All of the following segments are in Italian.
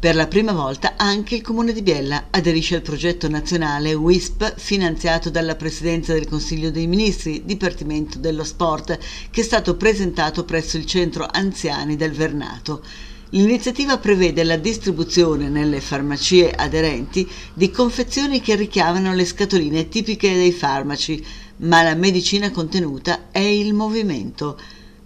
Per la prima volta anche il Comune di Biella aderisce al progetto nazionale WISP finanziato dalla Presidenza del Consiglio dei Ministri, Dipartimento dello Sport, che è stato presentato presso il Centro Anziani del Vernato. L'iniziativa prevede la distribuzione nelle farmacie aderenti di confezioni che richiamano le scatoline tipiche dei farmaci, ma la medicina contenuta è il movimento.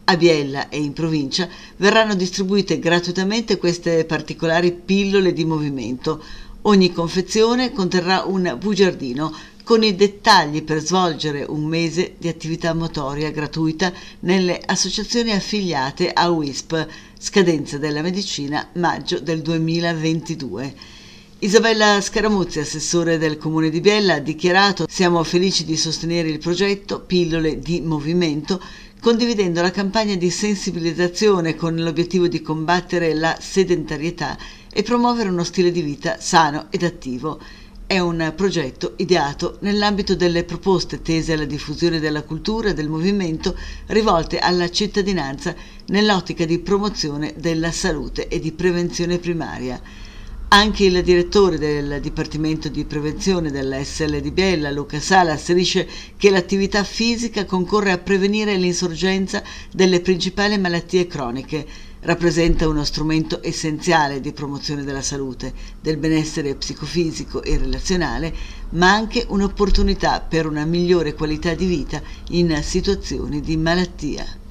A Biella e in provincia verranno distribuite gratuitamente queste particolari pillole di movimento. Ogni confezione conterrà un bugiardino con i dettagli per svolgere un mese di attività motoria gratuita nelle associazioni affiliate a WISP, scadenza della medicina maggio del 2022. Isabella Scaramuzzi, assessore del Comune di Biella, ha dichiarato siamo felici di sostenere il progetto Pillole di Movimento condividendo la campagna di sensibilizzazione con l'obiettivo di combattere la sedentarietà e promuovere uno stile di vita sano ed attivo. È un progetto ideato nell'ambito delle proposte tese alla diffusione della cultura e del movimento rivolte alla cittadinanza nell'ottica di promozione della salute e di prevenzione primaria. Anche il direttore del Dipartimento di Prevenzione della SL di Biella, Luca Sala, asserisce che l'attività fisica concorre a prevenire l'insorgenza delle principali malattie croniche, rappresenta uno strumento essenziale di promozione della salute, del benessere psicofisico e relazionale, ma anche un'opportunità per una migliore qualità di vita in situazioni di malattia.